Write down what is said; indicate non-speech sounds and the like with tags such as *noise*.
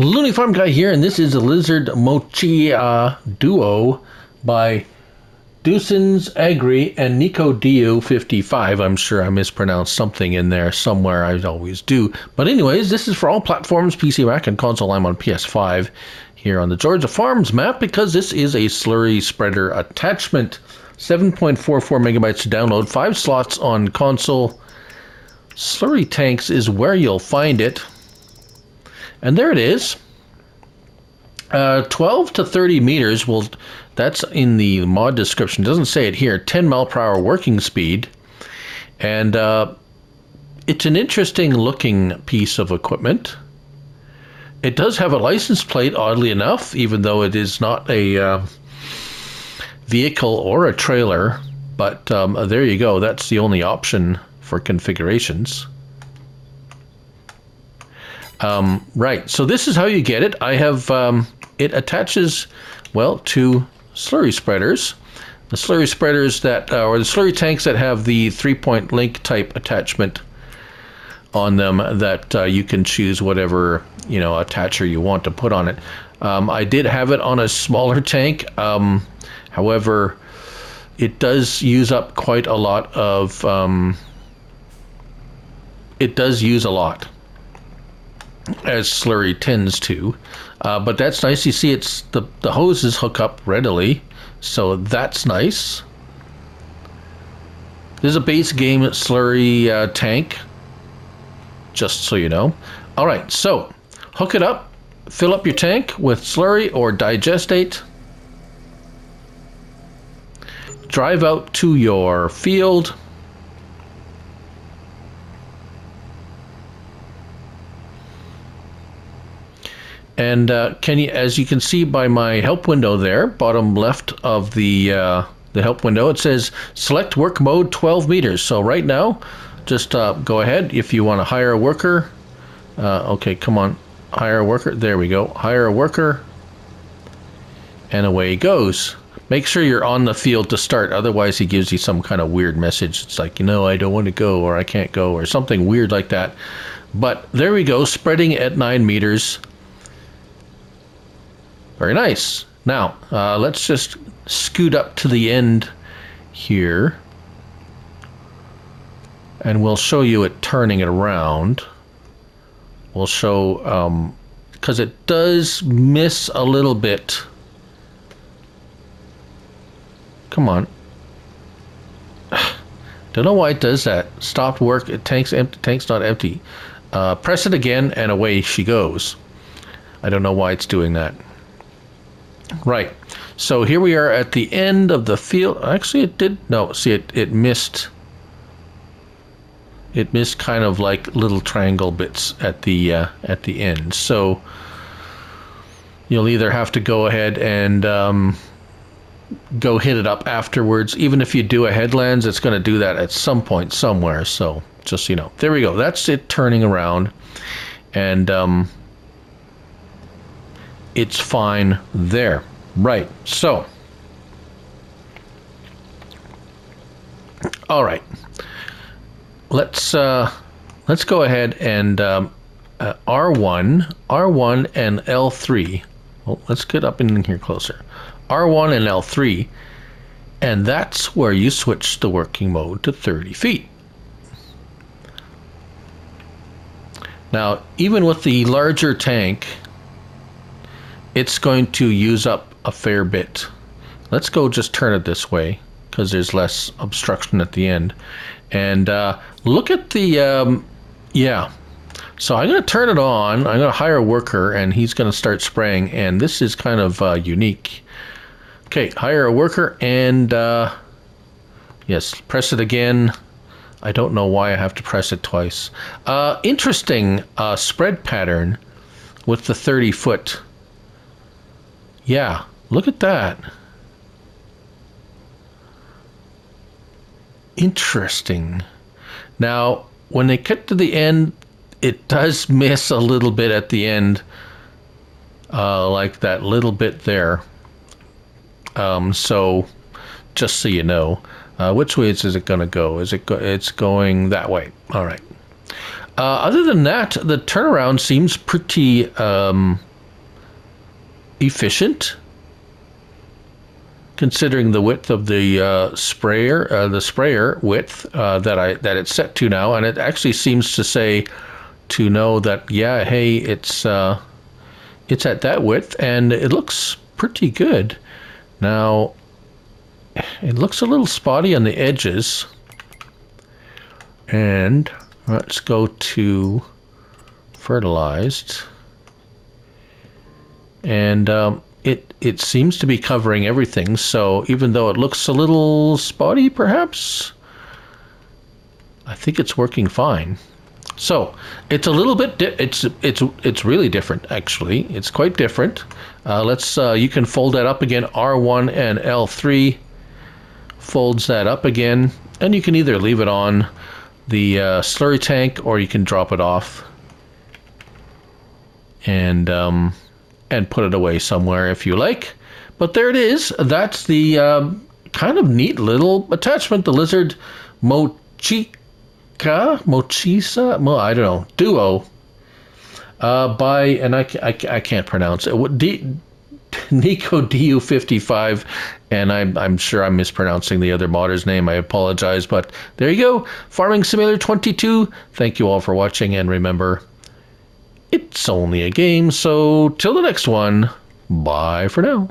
Looney Farm Guy here, and this is a Lizard Mochi uh, Duo by Duysens Agri and Nico Dio 55. I'm sure I mispronounced something in there somewhere, I always do. But, anyways, this is for all platforms PC, Mac, and console. I'm on PS5 here on the Georgia Farms map because this is a slurry spreader attachment. 7.44 megabytes to download, 5 slots on console. Slurry tanks is where you'll find it. And there it is. Uh, 12 to 30 meters will that's in the mod description. It doesn't say it here. 10 mile per hour working speed. And uh, it's an interesting looking piece of equipment. It does have a license plate oddly enough even though it is not a uh, vehicle or a trailer. But um, there you go. That's the only option for configurations um, right, so this is how you get it. I have, um, it attaches, well, to slurry spreaders. The slurry spreaders that, uh, or the slurry tanks that have the three-point link type attachment on them that uh, you can choose whatever, you know, attacher you want to put on it. Um, I did have it on a smaller tank. Um, however, it does use up quite a lot of, um, it does use a lot as slurry tends to. Uh, but that's nice. You see, it's the the hoses hook up readily, so that's nice. This is a base game slurry uh, tank, just so you know. All right, so hook it up, fill up your tank with slurry or digestate. Drive out to your field And uh, can you, as you can see by my help window there, bottom left of the uh, the help window, it says select work mode 12 meters. So right now, just uh, go ahead if you want to hire a worker. Uh, okay, come on, hire a worker. There we go. Hire a worker, and away he goes. Make sure you're on the field to start, otherwise he gives you some kind of weird message. It's like, you know, I don't want to go, or I can't go, or something weird like that. But there we go, spreading at nine meters. Very nice. Now, uh, let's just scoot up to the end here. And we'll show you it turning it around. We'll show, because um, it does miss a little bit. Come on. *sighs* Don't know why it does that. Stopped work. It tank's empty. Tank's not empty. Uh, press it again, and away she goes. I don't know why it's doing that. Right. So here we are at the end of the field. Actually, it did. No, see, it, it missed. It missed kind of like little triangle bits at the uh, at the end. So you'll either have to go ahead and um, go hit it up afterwards. Even if you do a headlands, it's going to do that at some point somewhere. So just you know, there we go. That's it turning around, and um, it's fine there. Right. So, all right. Let's uh, let's go ahead and um, uh, R1, R1 and L3. Well, let's get up in here closer. R1 and L3, and that's where you switch the working mode to 30 feet. Now, even with the larger tank, it's going to use up a fair bit. Let's go just turn it this way because there's less obstruction at the end. And uh, look at the, um, yeah. So I'm going to turn it on. I'm going to hire a worker and he's going to start spraying. And this is kind of uh, unique. Okay, hire a worker and uh, yes, press it again. I don't know why I have to press it twice. Uh, interesting uh, spread pattern with the 30 foot yeah, look at that. Interesting. Now, when they cut to the end, it does *laughs* miss a little bit at the end, uh, like that little bit there. Um, so, just so you know, uh, which way is, it going to go? Is it go- it's going that way? All right. Uh, other than that, the turnaround seems pretty um, efficient considering the width of the uh, sprayer, uh, the sprayer width uh, that I that it's set to now, and it actually seems to say to know that yeah, hey, it's uh, it's at that width, and it looks pretty good. Now, it looks a little spotty on the edges, and let's go to fertilized, and um, it it seems to be covering everything. So even though it looks a little spotty, perhaps, I think it's working fine. So it's a little bit. Di- it's it's it's really different. Actually, it's quite different. Uh, let's. Uh, you can fold that up again. R1 and L3 folds that up again, and you can either leave it on the uh, slurry tank or you can drop it off. And um, and put it away somewhere if you like. But there it is. That's the um, kind of neat little attachment, the Lizard Mochica, Mochisa, Mo, I don't know, Duo, uh, by, and I, I, I can't pronounce it, D, *laughs* Nico DU55, and I'm, I'm sure I'm mispronouncing the other modder's name. I apologize, but there you go. Farming Simulator 22. Thank you all for watching, and remember, it's only a game, so till the next one, bye for now.